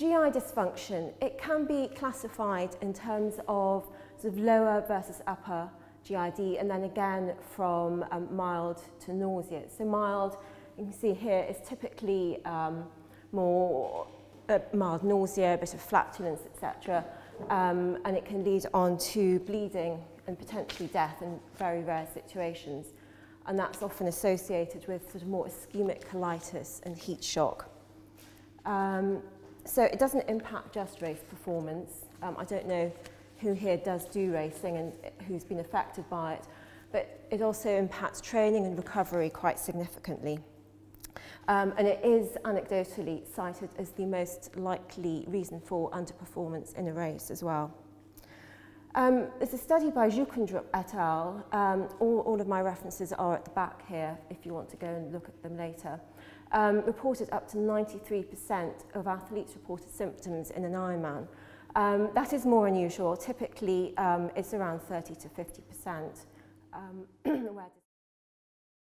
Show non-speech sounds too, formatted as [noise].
GI dysfunction, it can be classified in terms of sort of lower versus upper GID and then again from um, mild to nausea. So mild, you can see here, is typically um, more uh, mild nausea, a bit of flatulence, etc. Um, and it can lead on to bleeding and potentially death in very rare situations. And that's often associated with sort of more ischemic colitis and heat shock. Um, so it doesn't impact just race performance. Um, I don't know who here does do racing and who's been affected by it, but it also impacts training and recovery quite significantly. Um, and it is anecdotally cited as the most likely reason for underperformance in a race as well. Um, there's a study by Jukundrup et al. Um, all, all of my references are at the back here if you want to go and look at them later. Um, reported up to 93% of athletes reported symptoms in an Ironman. Um, that is more unusual. Typically, um, it's around 30 to 50%. Um, [clears throat] where